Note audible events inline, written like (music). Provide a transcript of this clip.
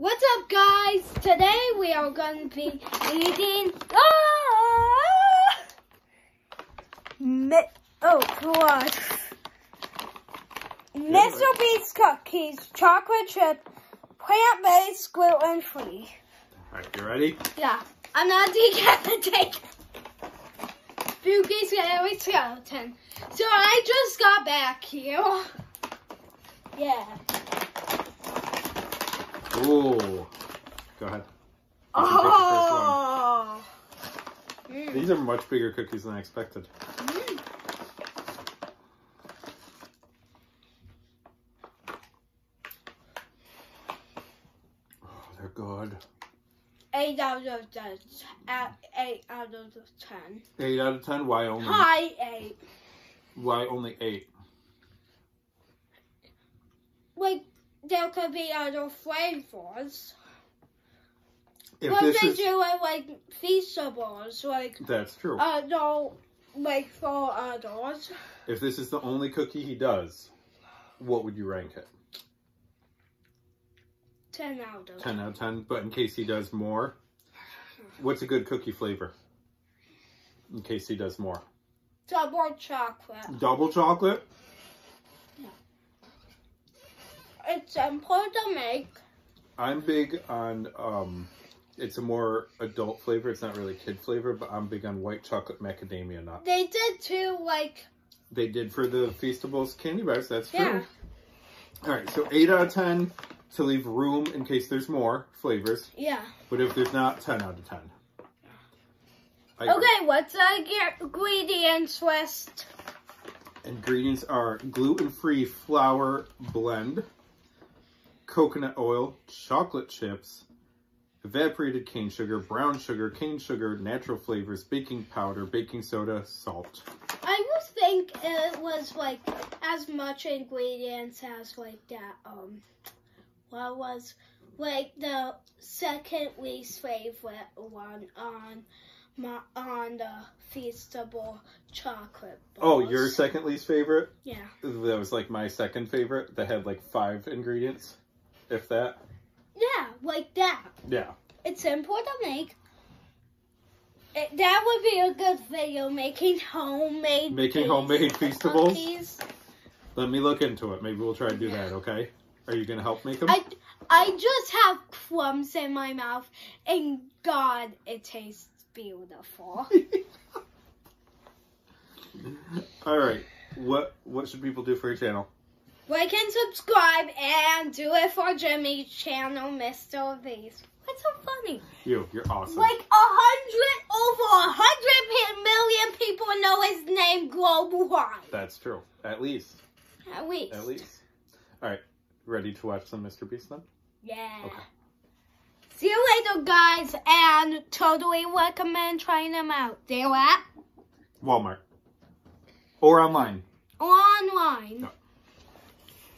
What's up, guys? Today we are going to be eating. Ah! Mi- oh, God. Mr. Beast cookies, chocolate chip, plant based, gluten free. All right, you ready? Yeah, I'm not decapitated. Spooky scary skeleton. So I just got back here. Yeah. Ooh. Go ahead. Pick the. Oh. Mm. These are much bigger cookies than I expected. Mm. Oh, they're good. Eight out of ten. Eight out of ten. Eight out of ten. Why only? High eight. Why only eight? Like there could be other flavors. If But this they is, do it like feastables, like that's true. Uh, adult, like for adults. If this is the only cookie he does, what would you rank it? Ten out of 10. 10 out of 10. But in case he does more, what's a good cookie flavor? In case he does more. Double chocolate. Double chocolate? It's simple to make. I'm big on, um, it's a more adult flavor. It's not really kid flavor, but I'm big on white chocolate macadamia nut. They did too, like They did for the Feastables candy bars. That's true. Yeah. All right, so 8 out of 10 to leave room in case there's more flavors. yeah. But if there's not, 10 out of 10. I- Okay, what's the ingredients list? Ingredients are gluten-free flour blend, coconut oil, chocolate chips, evaporated cane sugar, brown sugar, cane sugar, natural flavors, baking powder, baking soda, salt. I would think it was like as much ingredients as like that. Um, what was like the second least favorite one on my on the feastable chocolate. Oh, your second least favorite? Yeah. That was like my second favorite that had like five ingredients, if that. Yeah, like that. Yeah. It's simple to make. It, that would be a good video making homemade Making feast- homemade Feastables? cookies. Let me look into it. Maybe we'll try to do that, okay? Are you going to help make them? I, I just have crumbs in my mouth, and God, it tastes beautiful. (laughs) All right. What what should people do for your channel? Like and subscribe, and do it for Jimmy's channel, Mr. V's. What's so funny? You. You're awesome. Like a hundred, over a hundred million people know his name global-wide. That's true. At least. At least. At least. All right. Ready to watch some Mr. Beast then? Yeah. Okay. See you later, guys, and totally recommend trying them out. They're at Walmart. Or online. online. No.